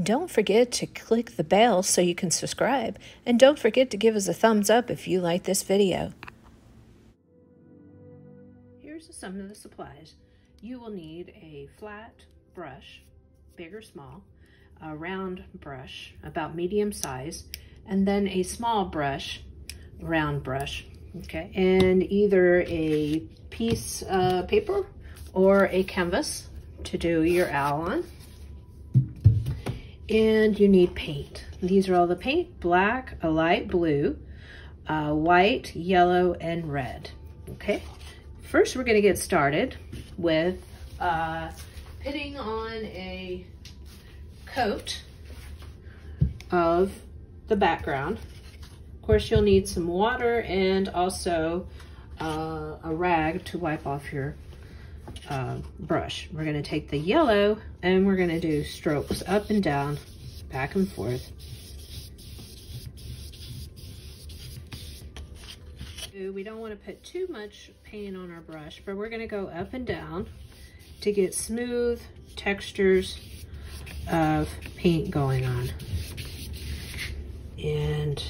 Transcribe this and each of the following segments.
Don't forget to click the bell so you can subscribe. And don't forget to give us a thumbs up if you like this video. Here's some of the supplies. You will need a flat brush, big or small, a round brush, about medium size, and then a small brush, round brush, okay? And either a piece of paper or a canvas to do your owl on and you need paint. These are all the paint, black, a light blue, uh, white, yellow, and red, okay? First, we're gonna get started with uh, putting on a coat of the background. Of course, you'll need some water and also uh, a rag to wipe off your uh, brush. We're going to take the yellow and we're going to do strokes up and down, back and forth. We don't want to put too much paint on our brush, but we're going to go up and down to get smooth textures of paint going on. And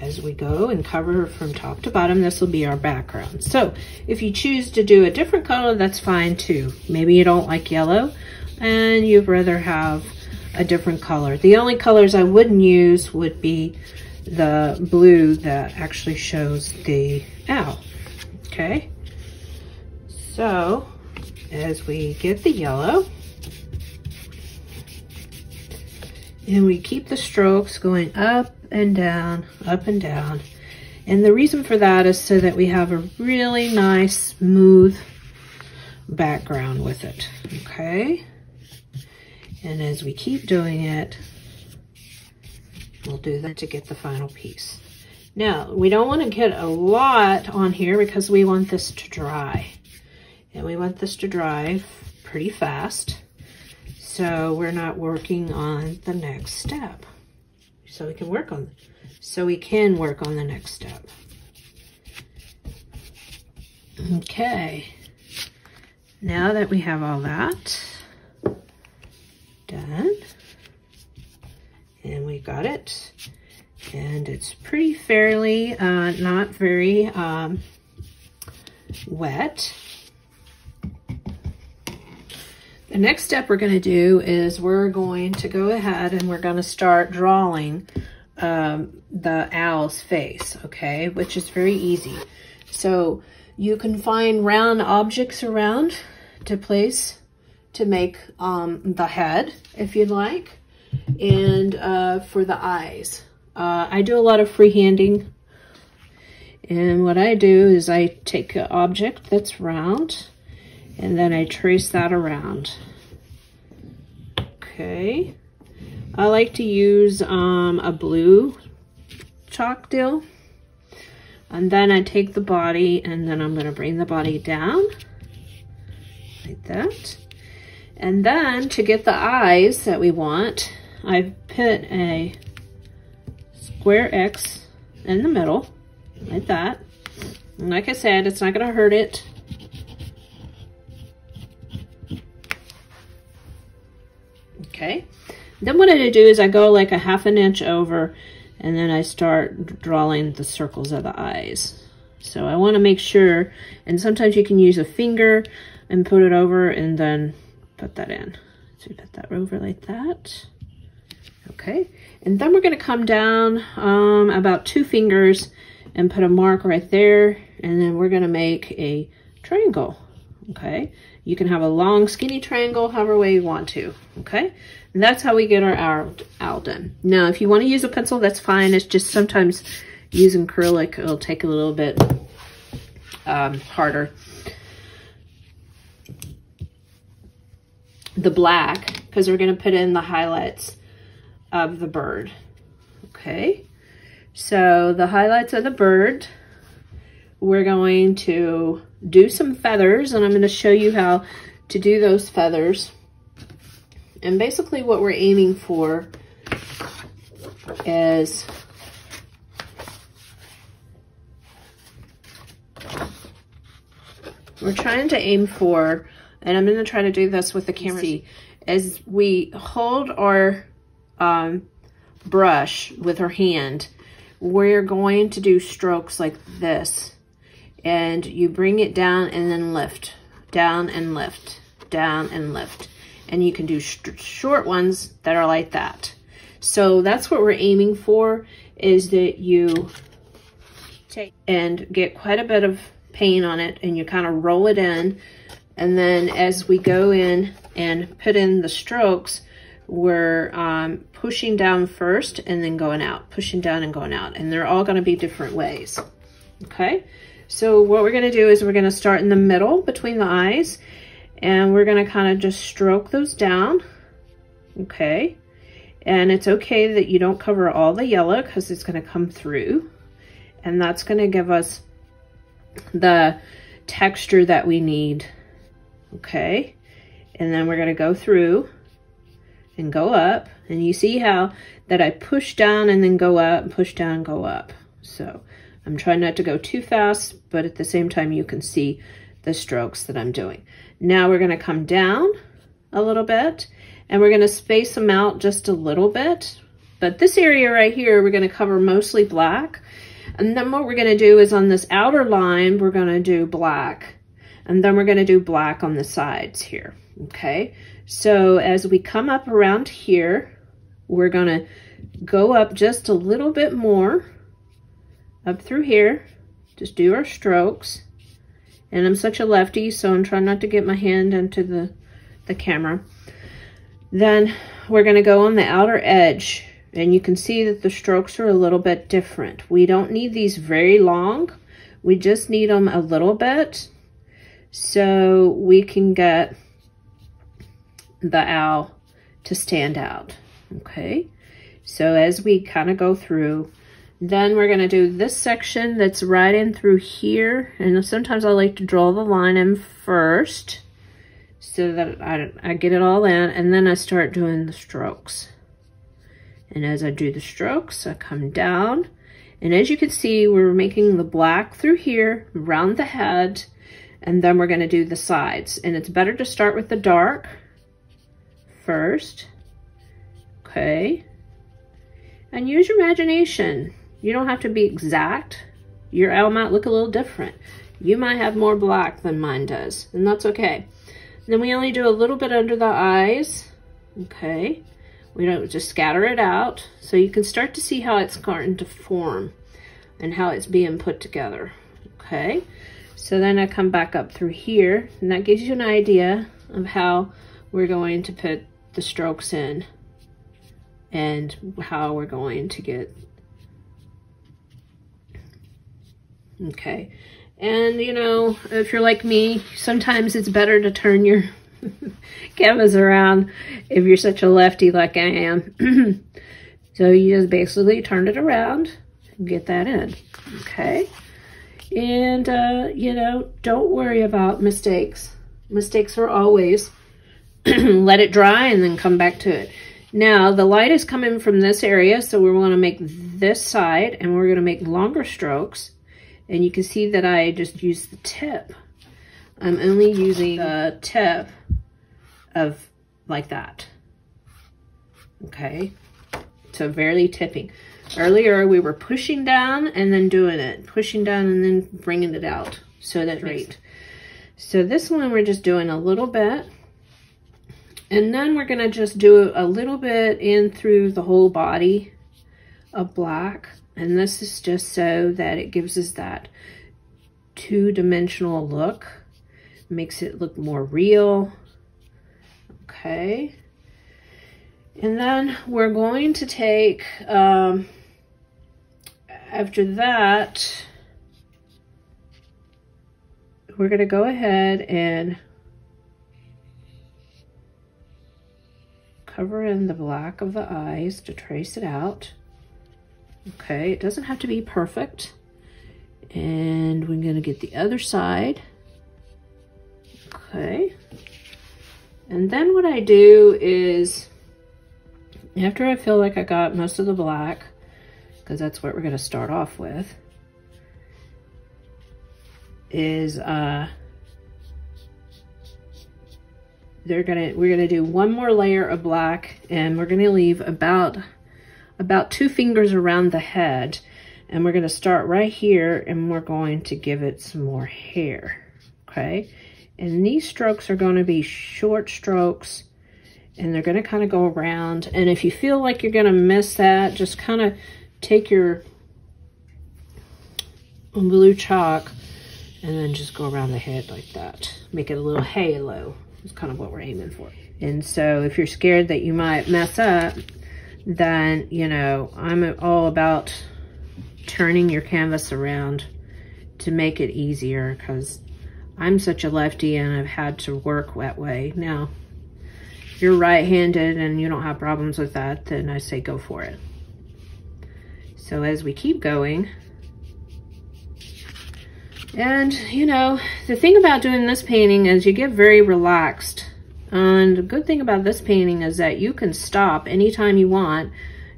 as we go and cover from top to bottom. This will be our background. So if you choose to do a different color, that's fine too. Maybe you don't like yellow and you'd rather have a different color. The only colors I wouldn't use would be the blue that actually shows the owl. Okay, so as we get the yellow, and we keep the strokes going up and down, up and down. And the reason for that is so that we have a really nice, smooth background with it, okay? And as we keep doing it, we'll do that to get the final piece. Now, we don't want to get a lot on here because we want this to dry. And we want this to dry pretty fast. So we're not working on the next step so we can work on so we can work on the next step. Okay, now that we have all that done, and we got it, and it's pretty fairly, uh, not very um, wet. The next step we're going to do is we're going to go ahead and we're going to start drawing um, the owl's face, okay, which is very easy. So you can find round objects around to place to make um, the head, if you'd like, and uh, for the eyes. Uh, I do a lot of freehanding, and what I do is I take an object that's round, and then I trace that around. Okay. I like to use um, a blue chalk deal. And then I take the body and then I'm going to bring the body down like that. And then to get the eyes that we want, I've put a square X in the middle like that. And like I said, it's not going to hurt it. Okay. Then what I do is I go like a half an inch over and then I start drawing the circles of the eyes. So I want to make sure, and sometimes you can use a finger and put it over and then put that in. So put that over like that. Okay, and then we're going to come down um, about two fingers and put a mark right there, and then we're going to make a triangle. Okay, you can have a long skinny triangle, however way you want to, okay? And that's how we get our owl, done. Now, if you want to use a pencil, that's fine. It's just sometimes using acrylic, it'll take a little bit um, harder. The black, because we're going to put in the highlights of the bird, okay? So the highlights of the bird, we're going to do some feathers and I'm going to show you how to do those feathers. And basically what we're aiming for is we're trying to aim for, and I'm going to try to do this with the camera, see, as we hold our um, brush with our hand, we're going to do strokes like this. And you bring it down and then lift, down and lift, down and lift. And you can do sh short ones that are like that. So that's what we're aiming for is that you take and get quite a bit of paint on it and you kind of roll it in. And then as we go in and put in the strokes, we're um, pushing down first and then going out, pushing down and going out. And they're all gonna be different ways, okay? So what we're gonna do is we're gonna start in the middle between the eyes and we're gonna kind of just stroke those down, okay? And it's okay that you don't cover all the yellow because it's gonna come through. And that's gonna give us the texture that we need, okay? And then we're gonna go through and go up. And you see how that I push down and then go up, push down, go up. So I'm trying not to go too fast, but at the same time you can see the strokes that I'm doing. Now we're gonna come down a little bit and we're gonna space them out just a little bit. But this area right here, we're gonna cover mostly black. And then what we're gonna do is on this outer line, we're gonna do black. And then we're gonna do black on the sides here, okay? So as we come up around here, we're gonna go up just a little bit more up through here. Just do our strokes. And I'm such a lefty, so I'm trying not to get my hand into the, the camera. Then we're gonna go on the outer edge and you can see that the strokes are a little bit different. We don't need these very long. We just need them a little bit so we can get the owl to stand out, okay? So as we kind of go through, then we're gonna do this section that's right in through here. And sometimes I like to draw the line in first so that I, I get it all in and then I start doing the strokes. And as I do the strokes, I come down and as you can see, we're making the black through here, around the head, and then we're gonna do the sides. And it's better to start with the dark first. Okay. And use your imagination. You don't have to be exact. Your owl might look a little different. You might have more black than mine does, and that's okay. Then we only do a little bit under the eyes. Okay. We don't just scatter it out. So you can start to see how it's starting to form and how it's being put together. Okay. So then I come back up through here, and that gives you an idea of how we're going to put the strokes in and how we're going to get okay. And you know if you're like me sometimes it's better to turn your canvas around if you're such a lefty like I am. So you just basically turn it around and get that in. Okay. And uh, you know don't worry about mistakes. Mistakes are always let it dry and then come back to it. Now the light is coming from this area, so we want to make this side and we're going to make longer strokes. And you can see that I just used the tip. I'm only using the tip of like that. Okay, so barely tipping. Earlier we were pushing down and then doing it, pushing down and then bringing it out. So that's right. So this one we're just doing a little bit. And then we're going to just do a little bit in through the whole body of black. And this is just so that it gives us that two-dimensional look. Makes it look more real. Okay. And then we're going to take, um, after that, we're going to go ahead and cover in the black of the eyes to trace it out. Okay, it doesn't have to be perfect. And we're gonna get the other side. Okay. And then what I do is, after I feel like I got most of the black, because that's what we're gonna start off with, is uh, they're gonna we're gonna do one more layer of black and we're gonna leave about about two fingers around the head and we're gonna start right here and we're going to give it some more hair okay and these strokes are going to be short strokes and they're going to kind of go around and if you feel like you're going to miss that just kind of take your blue chalk and then just go around the head like that make it a little halo is kind of what we're aiming for. And so if you're scared that you might mess up, then, you know, I'm all about turning your canvas around to make it easier because I'm such a lefty and I've had to work that way. Now, if you're right-handed and you don't have problems with that, then I say go for it. So as we keep going, and, you know, the thing about doing this painting is you get very relaxed. And the good thing about this painting is that you can stop anytime you want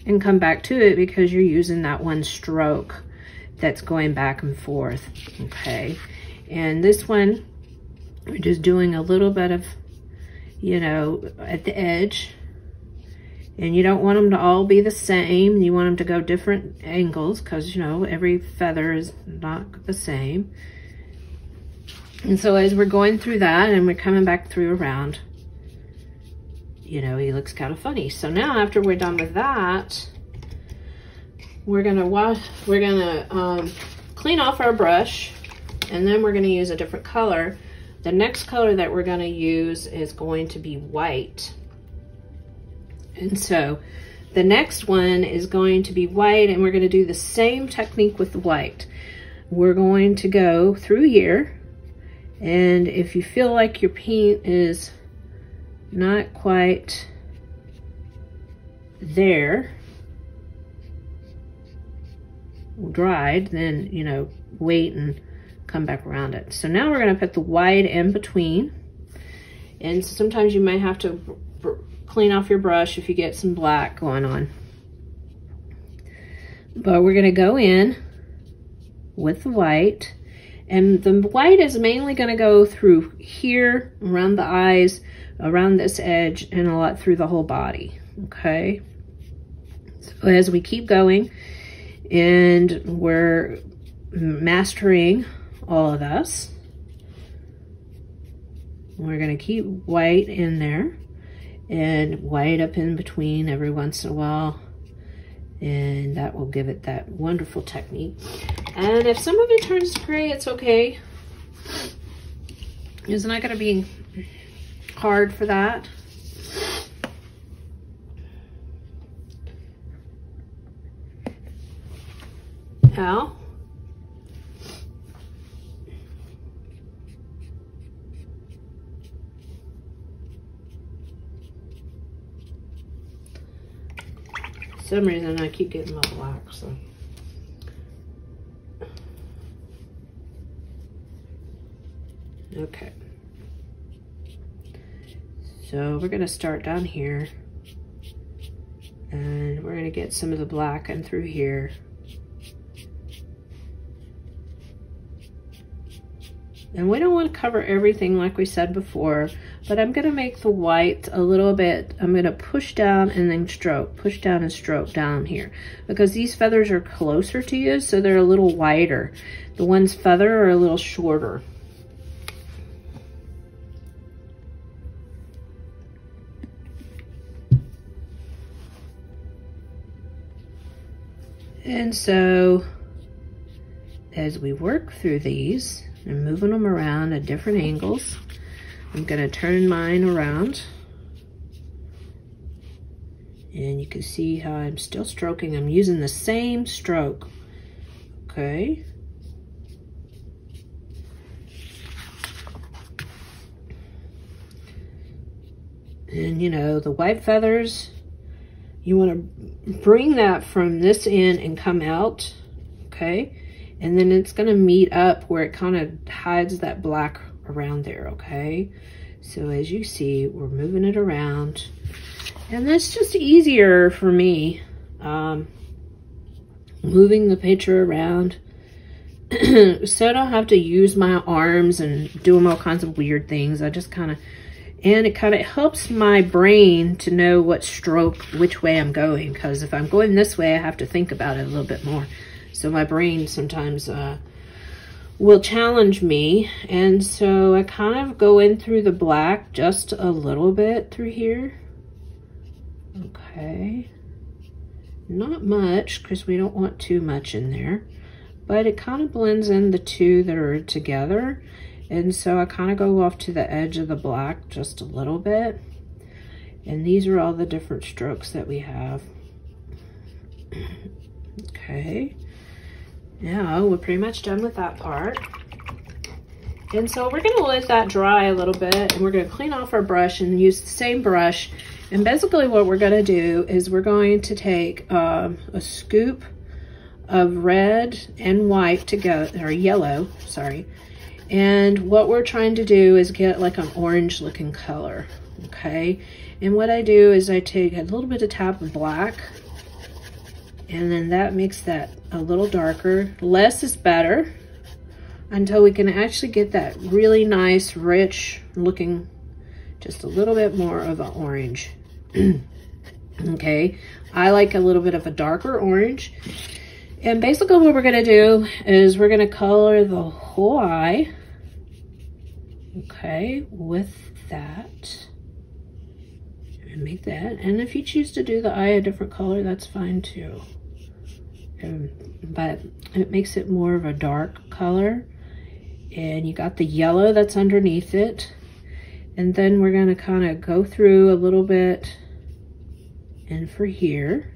and come back to it because you're using that one stroke that's going back and forth, okay? And this one, we're just doing a little bit of, you know, at the edge. And you don't want them to all be the same. You want them to go different angles because, you know, every feather is not the same. And so as we're going through that and we're coming back through around, you know, he looks kind of funny. So now after we're done with that, we're gonna wash, we're gonna um, clean off our brush and then we're gonna use a different color. The next color that we're gonna use is going to be white. And so the next one is going to be white and we're gonna do the same technique with the white. We're going to go through here and if you feel like your paint is not quite there, dried, then, you know, wait and come back around it. So now we're gonna put the white in between. And sometimes you might have to clean off your brush if you get some black going on. But we're gonna go in with the white. And the white is mainly gonna go through here, around the eyes, around this edge, and a lot through the whole body, okay? So as we keep going, and we're mastering all of this, we're gonna keep white in there and white up in between every once in a while and that will give it that wonderful technique. And if some of it turns gray, it's okay. It's not to be hard for that. Now, some reason I keep getting my black, so. Okay. So we're going to start down here. And we're going to get some of the black in through here. And we don't want to cover everything like we said before, but I'm going to make the white a little bit, I'm going to push down and then stroke, push down and stroke down here. Because these feathers are closer to you, so they're a little wider. The ones feather are a little shorter. And so as we work through these I'm moving them around at different angles, I'm gonna turn mine around and you can see how I'm still stroking. I'm using the same stroke, okay? And you know, the white feathers, you want to bring that from this end and come out, okay? And then it's going to meet up where it kind of hides that black around there, okay? So as you see, we're moving it around. And that's just easier for me, um, moving the picture around. so I don't have to use my arms and doing all kinds of weird things. I just kind of And it kind of helps my brain to know what stroke, which way I'm going. Because if I'm going this way, I have to think about it a little bit more. So my brain sometimes uh, will challenge me. And so I kind of go in through the black just a little bit through here. Okay. Not much because we don't want too much in there. But it kind of blends in the two that are together. And so I kind of go off to the edge of the black just a little bit. And these are all the different strokes that we have. okay. Now we're pretty much done with that part. And so we're gonna let that dry a little bit and we're gonna clean off our brush and use the same brush. And basically what we're gonna do is we're going to take um, a scoop of red and white together, or yellow, sorry. And what we're trying to do is get like an orange looking color, okay? And what I do is I take a little bit of tap of black and then that makes that a little darker. Less is better until we can actually get that really nice, rich looking, just a little bit more of an orange. okay, I like a little bit of a darker orange. And basically what we're gonna do is we're gonna color the whole eye, okay, with that. And make that. And if you choose to do the eye a different color, that's fine too. Um, but it makes it more of a dark color. And you got the yellow that's underneath it. And then we're gonna kind of go through a little bit and for here.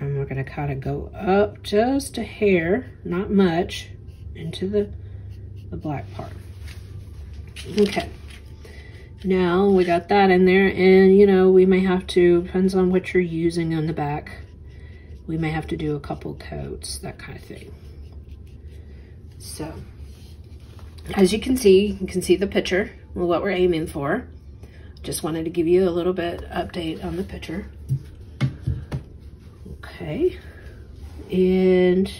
And we're gonna kind of go up just a hair, not much, into the, the black part. Okay. Now we got that in there and you know, we may have to, depends on what you're using on the back, we may have to do a couple coats, that kind of thing. So, as you can see, you can see the picture, what we're aiming for. Just wanted to give you a little bit update on the picture. Okay. And,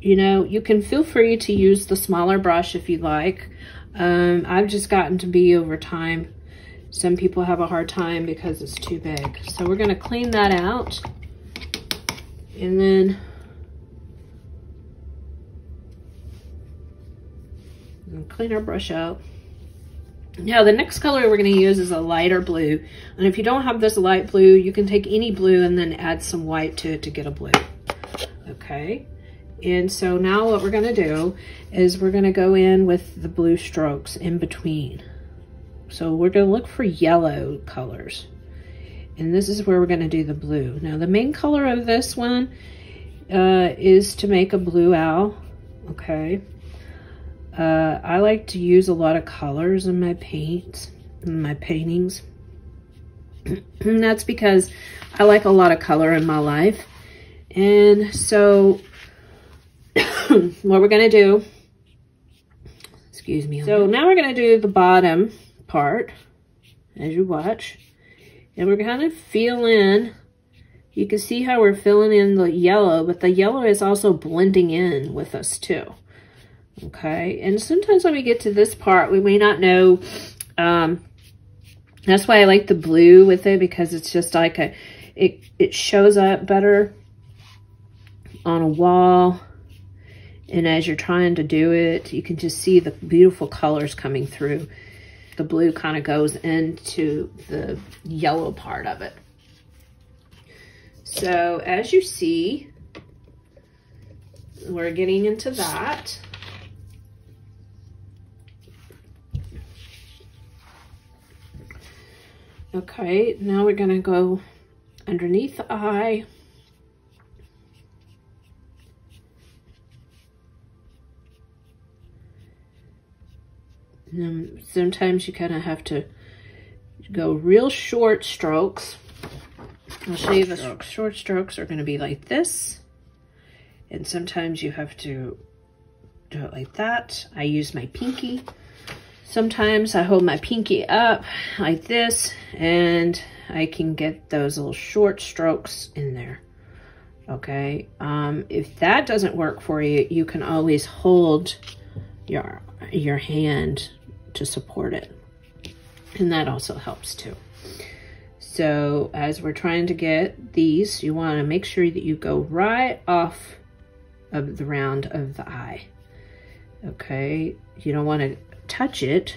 you know, you can feel free to use the smaller brush if you like. Um, I've just gotten to be over time. Some people have a hard time because it's too big. So we're gonna clean that out. And then clean our brush out. Now the next color we're going to use is a lighter blue. And if you don't have this light blue, you can take any blue and then add some white to it to get a blue. Okay. And so now what we're going to do is we're going to go in with the blue strokes in between. So we're going to look for yellow colors. And this is where we're going to do the blue. Now the main color of this one uh, is to make a blue owl. Okay. Uh, I like to use a lot of colors in my paints, in my paintings. and that's because I like a lot of color in my life. And so what we're going to do, excuse me. So now we're going to do the bottom part as you watch. And we're going to fill in. You can see how we're filling in the yellow, but the yellow is also blending in with us too. Okay, and sometimes when we get to this part, we may not know, um, that's why I like the blue with it because it's just like a, it, it shows up better on a wall. And as you're trying to do it, you can just see the beautiful colors coming through. The blue kind of goes into the yellow part of it. So as you see, we're getting into that. Okay, now we're gonna go underneath the eye. And sometimes you kind of have to go real short strokes. I'll show you the strokes. Short strokes are going to be like this. And sometimes you have to do it like that. I use my pinky Sometimes I hold my pinky up like this and I can get those little short strokes in there. Okay, um, if that doesn't work for you, you can always hold your, your hand to support it. And that also helps too. So as we're trying to get these, you want to make sure that you go right off of the round of the eye. Okay, you don't want to touch it.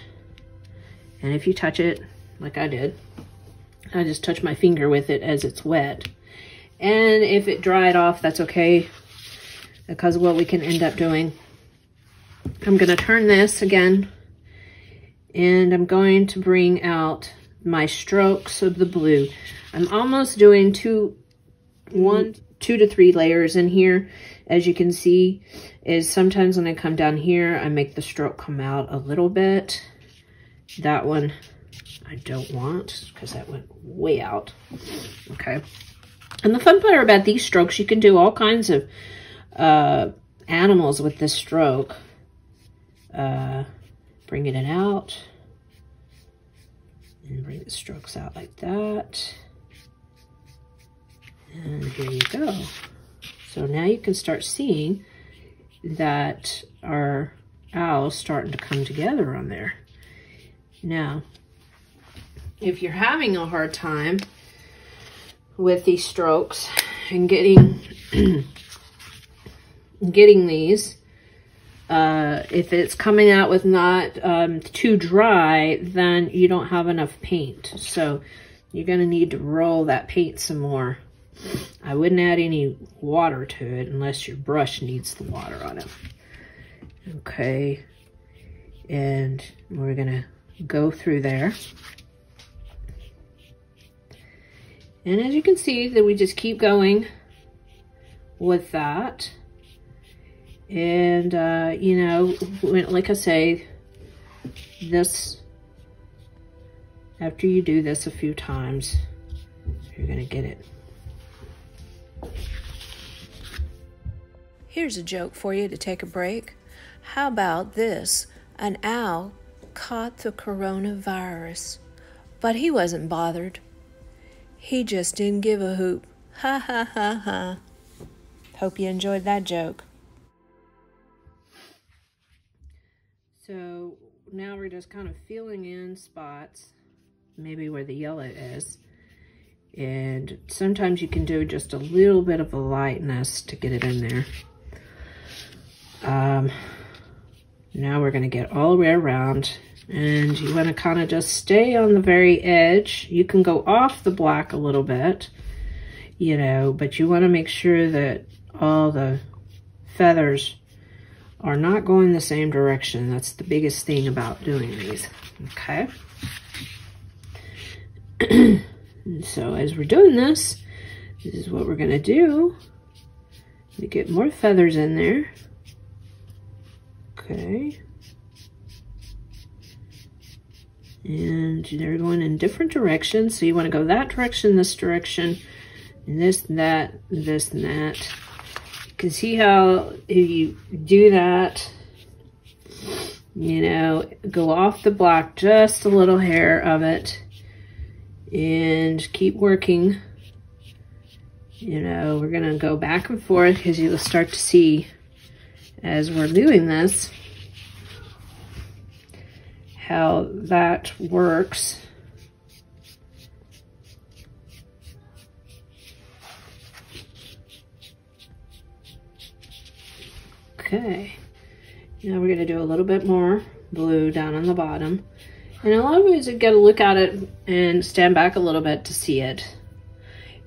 And if you touch it, like I did, I just touch my finger with it as it's wet. And if it dried off, that's okay. Because what we can end up doing, I'm going to turn this again. And I'm going to bring out my strokes of the blue. I'm almost doing two, one, two to three layers in here. As you can see, is sometimes when I come down here, I make the stroke come out a little bit. That one I don't want because that went way out. Okay. And the fun part about these strokes, you can do all kinds of uh, animals with this stroke. Uh, bringing it out. And bring the strokes out like that. And here you go. So now you can start seeing that our owl's starting to come together on there. Now, if you're having a hard time with these strokes and getting getting these, uh, if it's coming out with not um, too dry, then you don't have enough paint. So you're going to need to roll that paint some more. I wouldn't add any water to it unless your brush needs the water on it. Okay. And we're going to go through there. And as you can see that we just keep going with that. And, uh, you know, like I say, this, after you do this a few times, you're going to get it. Here's a joke for you to take a break. How about this? An owl caught the coronavirus, but he wasn't bothered. He just didn't give a hoop. Ha ha ha ha. Hope you enjoyed that joke. So now we're just kind of filling in spots, maybe where the yellow is. And sometimes you can do just a little bit of a lightness to get it in there. Um, now we're going to get all the way around and you want to kind of just stay on the very edge. You can go off the black a little bit, you know, but you want to make sure that all the feathers are not going the same direction. That's the biggest thing about doing these, okay? so as we're doing this, this is what we're to do. We get more feathers in there. Okay. And they're going in different directions. So you want to go that direction, this direction, and this, and that, and this, and that. Can see how if you do that, you know, go off the block just a little hair of it and keep working. You know, we're to go back and forth because you'll start to see as we're doing this how that works. Okay, now we're going to do a little bit more blue down on the bottom. And a lot of ways you got to look at it and stand back a little bit to see it.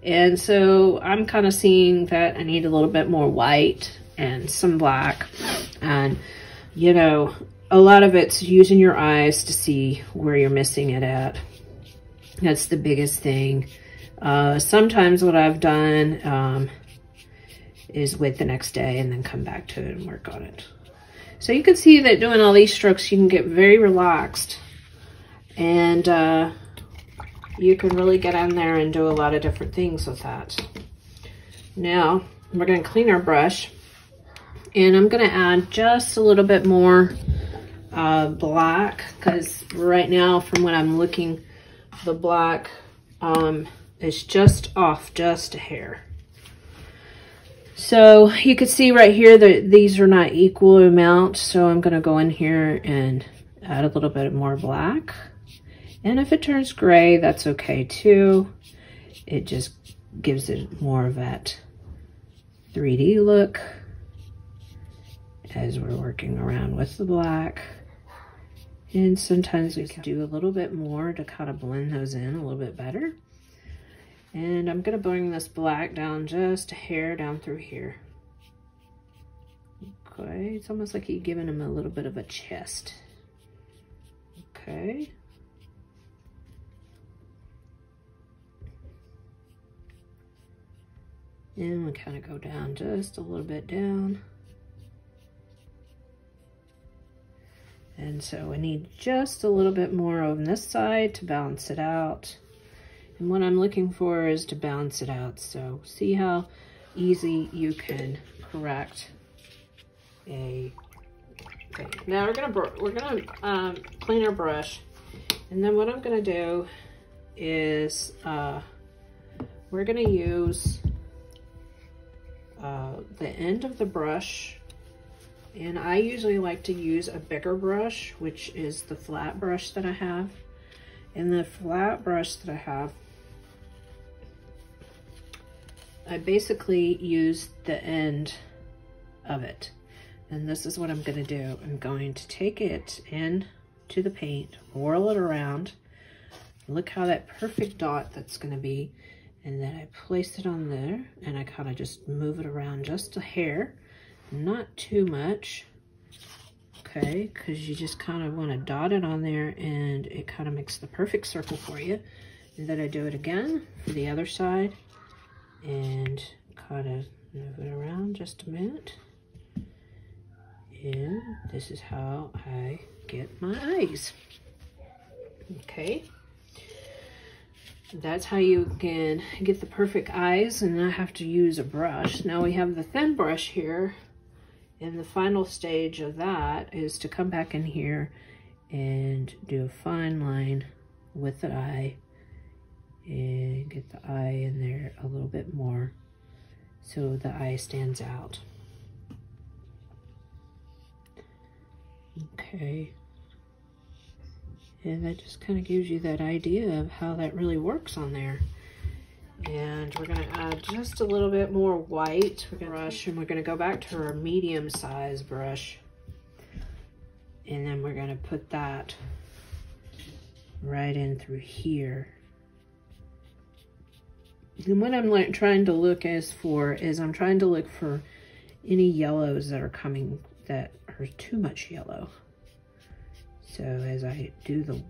And so I'm kind of seeing that I need a little bit more white and some black. And, you know, a lot of it's using your eyes to see where you're missing it at. That's the biggest thing. Uh, sometimes what I've done um, is wait the next day and then come back to it and work on it. So you can see that doing all these strokes, you can get very relaxed. And uh, you can really get in there and do a lot of different things with that. Now, we're going to clean our brush. And I'm going to add just a little bit more uh, black because right now from what I'm looking, the black um, is just off just a hair. So you can see right here that these are not equal amounts. So I'm going to go in here and add a little bit more black. And if it turns gray, that's okay too. It just gives it more of that 3D look as we're working around with the black. And sometimes we can do a little bit more to kind of blend those in a little bit better. And I'm gonna bring this black down just a hair down through here. Okay, it's almost like you're giving him a little bit of a chest. Okay. And we kind of go down just a little bit down. And so I need just a little bit more on this side to balance it out. And what I'm looking for is to balance it out. So see how easy you can correct a, okay. Now we're gonna, we're gonna um, clean our brush. And then what I'm gonna do is uh, we're gonna use uh, the end of the brush and I usually like to use a bigger brush, which is the flat brush that I have. And the flat brush that I have, I basically use the end of it. And this is what I'm gonna do. I'm going to take it in to the paint, whirl it around. Look how that perfect dot that's gonna be. And then I place it on there and I kind of just move it around just a hair not too much, okay, because you just kind of want to dot it on there and it kind of makes the perfect circle for you. And then I do it again for the other side and kind of move it around just a minute. And this is how I get my eyes. Okay. That's how you can get the perfect eyes and not have to use a brush. Now we have the thin brush here and the final stage of that is to come back in here and do a fine line with the eye and get the eye in there a little bit more so the eye stands out. Okay. And that just kind of gives you that idea of how that really works on there. And we're gonna add just a little bit more white. We're gonna brush and we're gonna go back to our medium size brush. And then we're gonna put that right in through here. And what I'm like trying to look as for is I'm trying to look for any yellows that are coming that are too much yellow. So as I do the,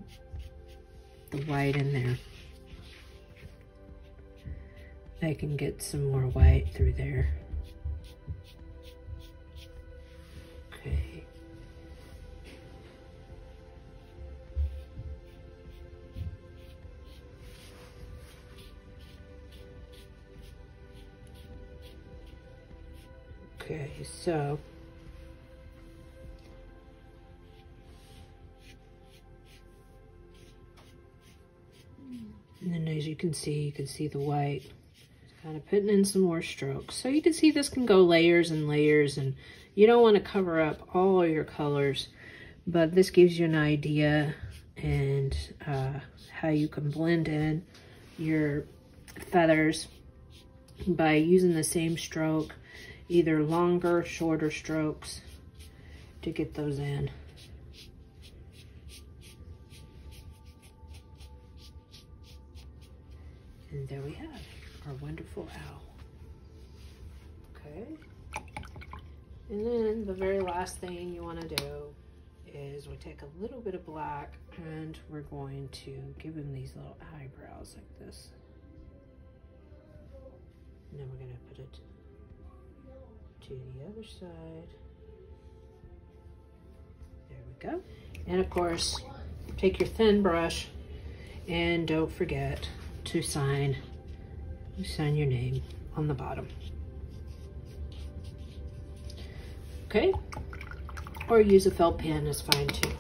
the white in there. I can get some more white through there. Okay, so and then as you can see, you can see the white kind of putting in some more strokes. So you can see this can go layers and layers and you don't want to cover up all your colors, but this gives you an idea and uh, how you can blend in your feathers by using the same stroke, either longer, shorter strokes to get those in. And there we have our wonderful owl. Okay. And then the very last thing you want to do is we take a little bit of black and we're going to give him these little eyebrows like this. And then we're going to put it to the other side. There we go. And of course, take your thin brush and don't forget to sign sign your name on the bottom. Okay? Or use a felt pen is fine too.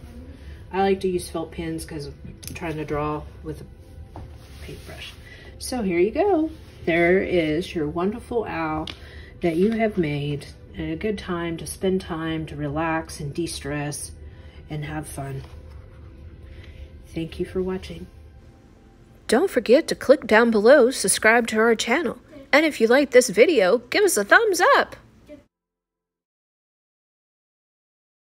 I like to use felt pens because I'm trying to draw with a paintbrush. So here you go. There is your wonderful owl that you have made and a good time to spend time to relax and de-stress and have fun. Thank you for watching. Don't forget to click down below, subscribe to our channel. And if you like this video, give us a thumbs up.